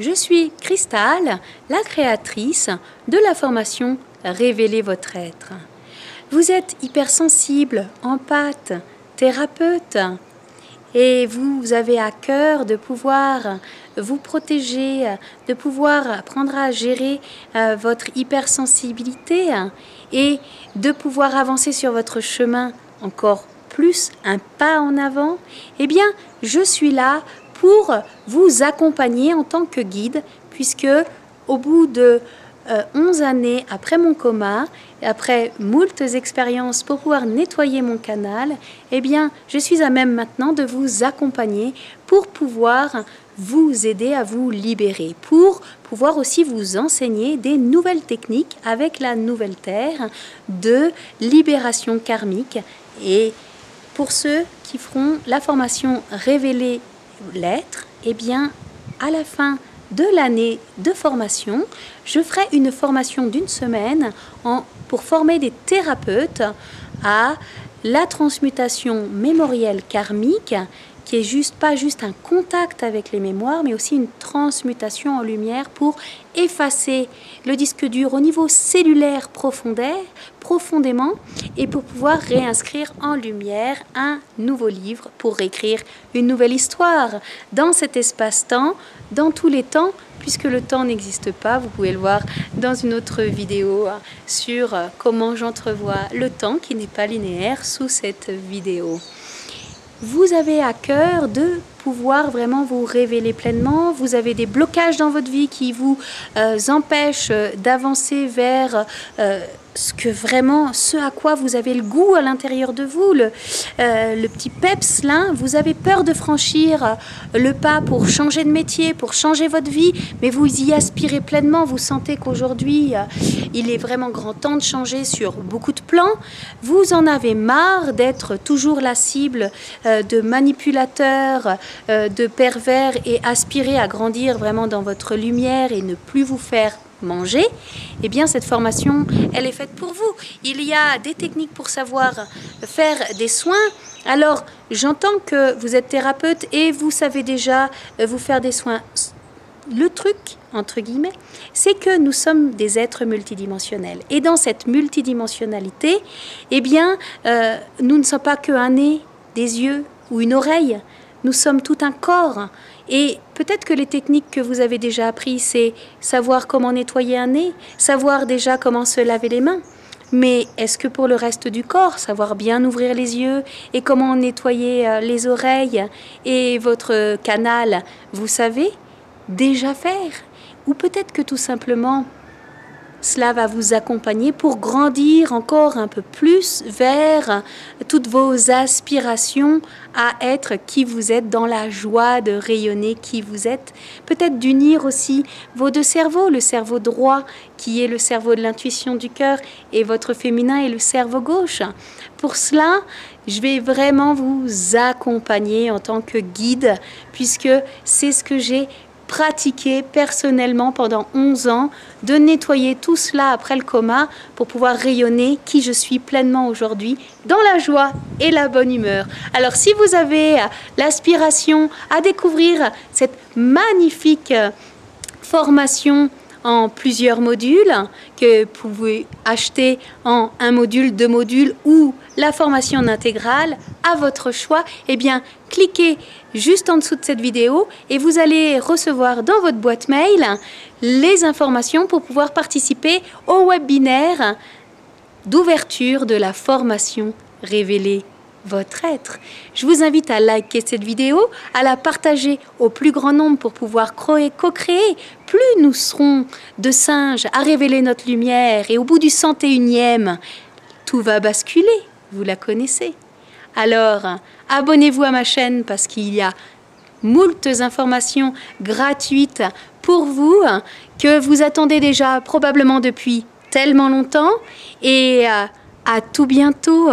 Je suis Cristal, la créatrice de la formation Révéler votre être. Vous êtes hypersensible, empathe, thérapeute et vous avez à cœur de pouvoir vous protéger, de pouvoir apprendre à gérer euh, votre hypersensibilité et de pouvoir avancer sur votre chemin encore plus, un pas en avant, eh bien, je suis là pour vous accompagner en tant que guide, puisque au bout de 11 euh, années après mon coma, après moultes expériences pour pouvoir nettoyer mon canal, eh bien, je suis à même maintenant de vous accompagner pour pouvoir vous aider à vous libérer, pour pouvoir aussi vous enseigner des nouvelles techniques avec la nouvelle terre de libération karmique. Et pour ceux qui feront la formation Révéler l'être, eh bien, à la fin de l'année de formation, je ferai une formation d'une semaine pour former des thérapeutes à la transmutation mémorielle karmique qui est juste pas juste un contact avec les mémoires, mais aussi une transmutation en lumière pour effacer le disque dur au niveau cellulaire profondément et pour pouvoir réinscrire en lumière un nouveau livre pour écrire une nouvelle histoire dans cet espace-temps, dans tous les temps, puisque le temps n'existe pas. Vous pouvez le voir dans une autre vidéo sur comment j'entrevois le temps qui n'est pas linéaire sous cette vidéo vous avez à cœur de pouvoir vraiment vous révéler pleinement. Vous avez des blocages dans votre vie qui vous euh, empêchent d'avancer vers euh, ce que vraiment, ce à quoi vous avez le goût à l'intérieur de vous, le, euh, le petit peps vous avez peur de franchir le pas pour changer de métier, pour changer votre vie, mais vous y aspirez pleinement, vous sentez qu'aujourd'hui, euh, il est vraiment grand temps de changer sur beaucoup de plans, vous en avez marre d'être toujours la cible euh, de manipulateurs, de pervers et aspirer à grandir vraiment dans votre lumière et ne plus vous faire manger, eh bien cette formation, elle est faite pour vous. Il y a des techniques pour savoir faire des soins. Alors, j'entends que vous êtes thérapeute et vous savez déjà euh, vous faire des soins. Le truc, entre guillemets, c'est que nous sommes des êtres multidimensionnels. Et dans cette multidimensionnalité, eh bien, euh, nous ne sommes pas qu'un nez, des yeux ou une oreille. Nous sommes tout un corps. Et peut-être que les techniques que vous avez déjà apprises, c'est savoir comment nettoyer un nez, savoir déjà comment se laver les mains. Mais est-ce que pour le reste du corps, savoir bien ouvrir les yeux et comment nettoyer euh, les oreilles et votre canal, vous savez déjà faire? Ou peut-être que tout simplement, cela va vous accompagner pour grandir encore un peu plus vers toutes vos aspirations à être qui vous êtes, dans la joie de rayonner qui vous êtes. Peut-être d'unir aussi vos deux cerveaux, le cerveau droit qui est le cerveau de l'intuition du cœur et votre féminin est le cerveau gauche. Pour cela, je vais vraiment vous accompagner en tant que guide puisque c'est ce que j'ai pratiqué personnellement pendant 11 ans, de nettoyer tout cela après le coma pour pouvoir rayonner qui je suis pleinement aujourd'hui dans la joie et la bonne humeur. Alors si vous avez l'aspiration à découvrir cette magnifique formation en plusieurs modules que vous pouvez acheter en un module, deux modules ou la formation intégrale à votre choix, eh bien, cliquez juste en dessous de cette vidéo et vous allez recevoir dans votre boîte mail les informations pour pouvoir participer au webinaire d'ouverture de la formation révélée votre être. Je vous invite à liker cette vidéo, à la partager au plus grand nombre pour pouvoir co-créer. Plus nous serons de singes à révéler notre lumière et au bout du 101e, tout va basculer, vous la connaissez. Alors, abonnez-vous à ma chaîne parce qu'il y a moultes informations gratuites pour vous que vous attendez déjà probablement depuis tellement longtemps et euh, à tout bientôt.